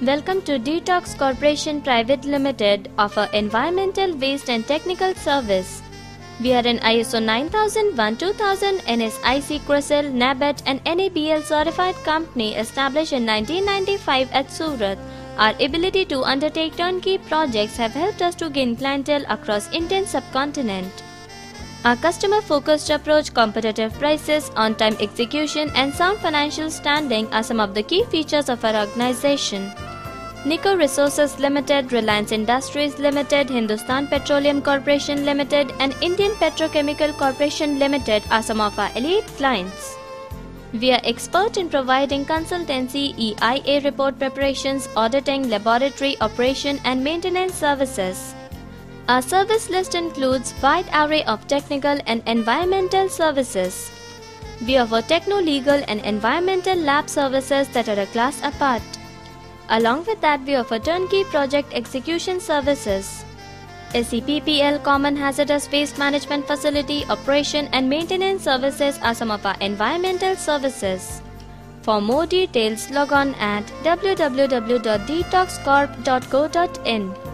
Welcome to Detox Corporation Private Limited offer environmental waste and technical service. We are an ISO 9001 2000 NSIC CRISIL NABET and NABL certified company established in 1995 at Surat. Our ability to undertake turnkey projects have helped us to gain clientele across Indian subcontinent. Our customer focused approach, competitive prices, on time execution, and sound financial standing are some of the key features of our organization. Niko Resources Limited, Reliance Industries Limited, Hindustan Petroleum Corporation Limited, and Indian Petrochemical Corporation Limited are some of our elite clients. We are expert in providing consultancy, EIA report preparations, auditing, laboratory operation, and maintenance services. Our service list includes wide array of technical and environmental services. We offer techno-legal and environmental lab services that are a class apart. Along with that, we offer turnkey project execution services. SEPPL Common Hazardous Waste Management Facility operation and maintenance services are some of our environmental services. For more details, log on at www.detoxcorp.co.in.